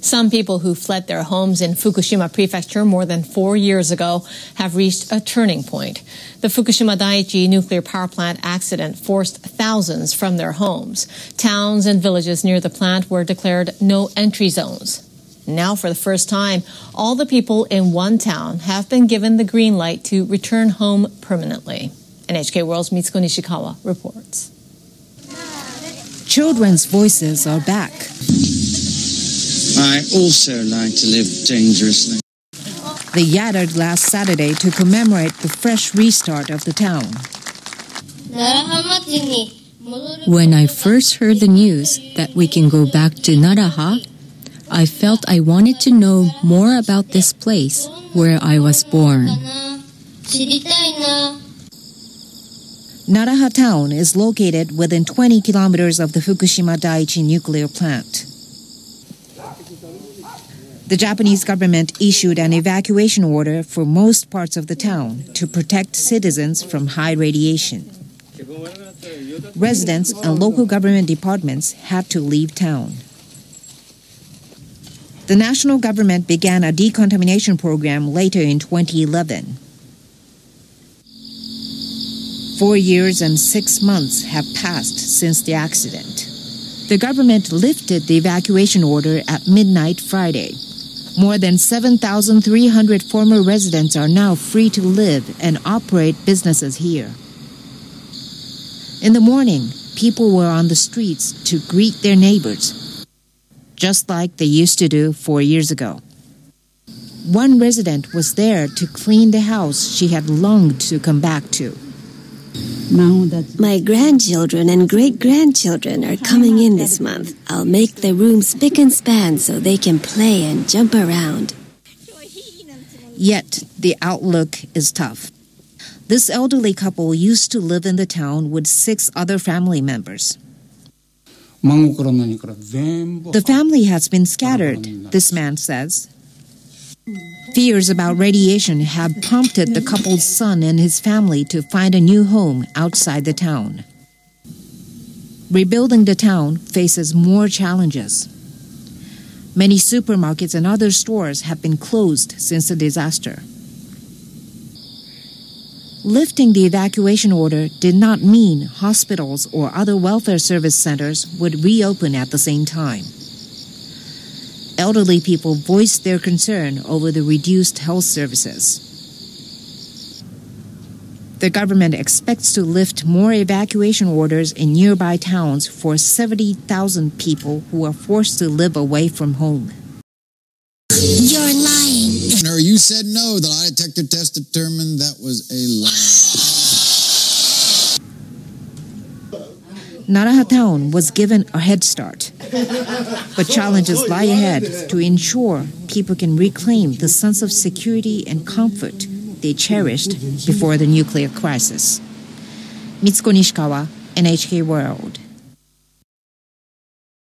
Some people who fled their homes in Fukushima Prefecture more than four years ago have reached a turning point. The Fukushima Daiichi nuclear power plant accident forced thousands from their homes. Towns and villages near the plant were declared no entry zones. Now, for the first time, all the people in one town have been given the green light to return home permanently. NHK World's Mitsuko Nishikawa reports. Children's voices are back. I also like to live dangerously. They gathered last Saturday to commemorate the fresh restart of the town. When I first heard the news that we can go back to Naraha, I felt I wanted to know more about this place where I was born. Naraha town is located within 20 kilometers of the Fukushima Daiichi nuclear plant. The Japanese government issued an evacuation order for most parts of the town to protect citizens from high radiation. Residents and local government departments had to leave town. The national government began a decontamination program later in 2011. Four years and six months have passed since the accident. The government lifted the evacuation order at midnight Friday. More than 7,300 former residents are now free to live and operate businesses here. In the morning, people were on the streets to greet their neighbors, just like they used to do four years ago. One resident was there to clean the house she had longed to come back to. My grandchildren and great grandchildren are coming in this month. I'll make the room spick and span so they can play and jump around. Yet the outlook is tough. This elderly couple used to live in the town with six other family members. The family has been scattered, this man says. Fears about radiation have prompted the couple's son and his family to find a new home outside the town. Rebuilding the town faces more challenges. Many supermarkets and other stores have been closed since the disaster. Lifting the evacuation order did not mean hospitals or other welfare service centers would reopen at the same time elderly people voiced their concern over the reduced health services. The government expects to lift more evacuation orders in nearby towns for 70,000 people who are forced to live away from home. You're lying. No, you said no. The lie detector test determined that was a lie. Naraha town was given a head start. But challenges lie ahead to ensure people can reclaim the sense of security and comfort they cherished before the nuclear crisis. Mitsuko Nishikawa, NHK World.